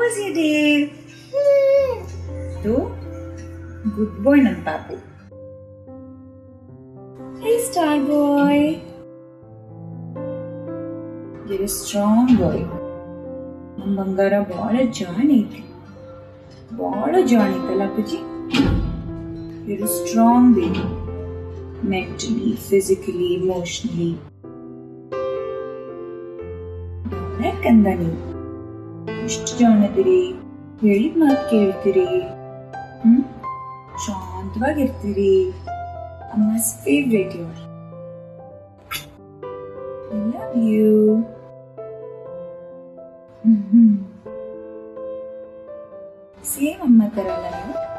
Was you day ಇದು good ಬಾಯ್ ನನ್ನ ಪಾಪು ಹೇ ಸ್ಟಾರ್ ಬಾಯ್ ವೆರಿ ಸ್ಟ್ರಾಂಗ್ ಬಾಯ್ ನಮ್ಮ ಬಂಗಾರ ಬಹಳ ಜಾಣ ಐತಿ ಬಹಳ ಜಾಣ ಐತಲ್ಲ ಅಪ್ಪಾಜಿ very strong baby mentally physically emotionally ಯಾಕಂದ ನೀವು ಎಷ್ಟು ಜಾಣದಿರಿ ಹೇಳಿದ ಮಾತು ಕೇಳ್ತೀರಿ. ಹ್ಮ್? ಶಾಂತವಾಗಿರ್ತೀರಿ. Amma's favourite your I love you same ಅಮ್ಮ ಅಲ್ಲ ನೀವು?